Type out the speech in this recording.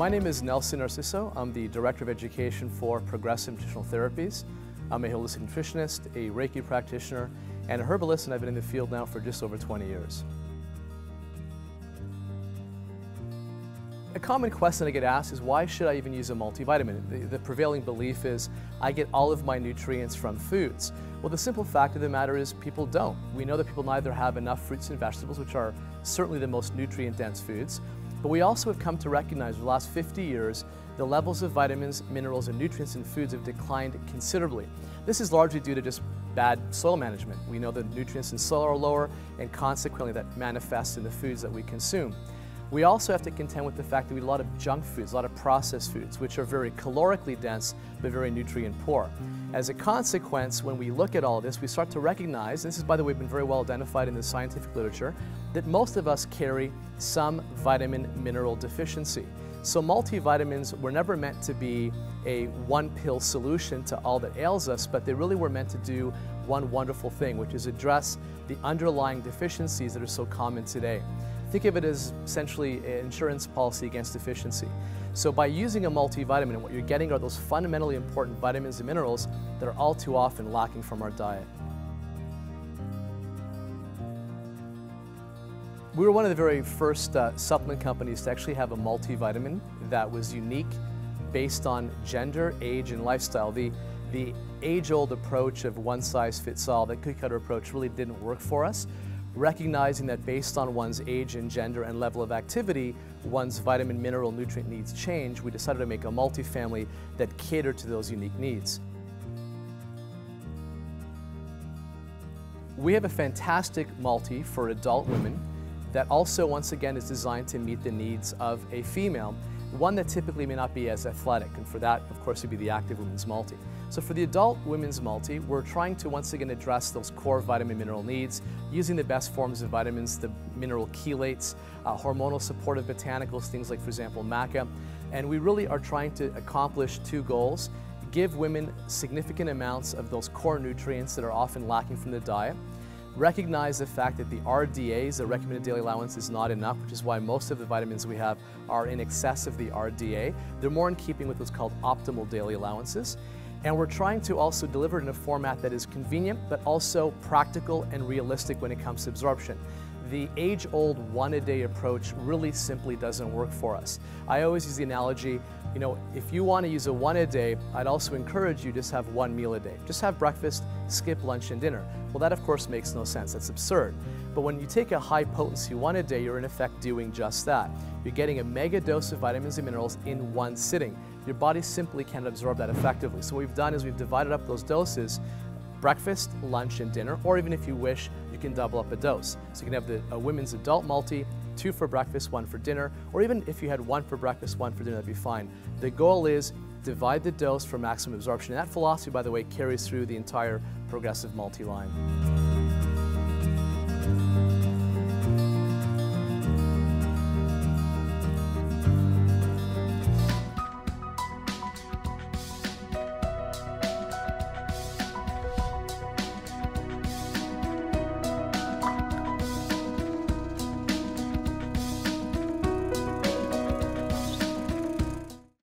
My name is Nelson Narciso. I'm the Director of Education for Progressive Nutritional Therapies. I'm a holistic nutritionist, a Reiki practitioner, and a herbalist, and I've been in the field now for just over 20 years. A common question I get asked is why should I even use a multivitamin? The, the, prevailing belief is I get all of my nutrients from foods. Well, the simple fact of the matter is people don't. We know that people neither have enough fruits and vegetables, which are certainly the most nutrient dense foods, but we also have come to recognize over the last 50 years the levels of vitamins, minerals, and nutrients in foods have declined considerably. This is largely due to just bad soil management. We know the nutrients in soil are lower, and consequently that manifests in the foods that we consume. We also have to contend with the fact that we eat a lot of junk foods, a lot of processed foods, which are very calorically dense but very nutrient poor. As a consequence, when we look at all this, we start to recognize, this is by the way been very well identified in the scientific literature, that most of us carry some vitamin mineral deficiency. So multivitamins were never meant to be a one pill solution to all that ails us, but they really were meant to do one wonderful thing, which is address the underlying deficiencies that are so common today. Think of it as essentially an insurance policy against deficiency. So by using a multivitamin, what you're getting are those fundamentally important vitamins and minerals that are all too often lacking from our diet. We were one of the very first uh, supplement companies to actually have a multivitamin that was unique based on gender, age, and lifestyle. The, the age-old approach of one size fits all, the cookie cutter approach really didn't work for us recognizing that based on one's age and gender and level of activity, one's vitamin, mineral, nutrient needs change, we decided to make a multifamily that catered to those unique needs. We have a fantastic multi for adult women that also, once again, is designed to meet the needs of a female, one that typically may not be as athletic, and for that, of course, would be the active women's multi. So for the adult women's multi, we're trying to once again address those core vitamin mineral needs using the best forms of vitamins, the mineral chelates, uh, hormonal supportive botanicals, things like, for example, maca. And we really are trying to accomplish two goals. Give women significant amounts of those core nutrients that are often lacking from the diet, recognize the fact that the RDAs, the recommended daily allowance, is not enough, which is why most of the vitamins we have are in excess of the RDA. They're more in keeping with what's called optimal daily allowances. And we're trying to also deliver it in a format that is convenient, but also practical and realistic when it comes to absorption. The age-old one-a-day approach really simply doesn't work for us. I always use the analogy, you know, if you want to use a one-a-day, I'd also encourage you just have one meal a day. Just have breakfast, skip lunch and dinner. Well, that of course makes no sense. That's absurd. But when you take a high potency one a day, you're in effect doing just that. You're getting a mega dose of vitamins and minerals in one sitting. Your body simply can't absorb that effectively. So what we've done is we've divided up those doses breakfast, lunch, and dinner, or even if you wish, can double up a dose. So you can have the a women's adult multi, two for breakfast, one for dinner, or even if you had one for breakfast, one for dinner, that'd be fine. The goal is divide the dose for maximum absorption. And that philosophy, by the way, carries through the entire progressive multi-line.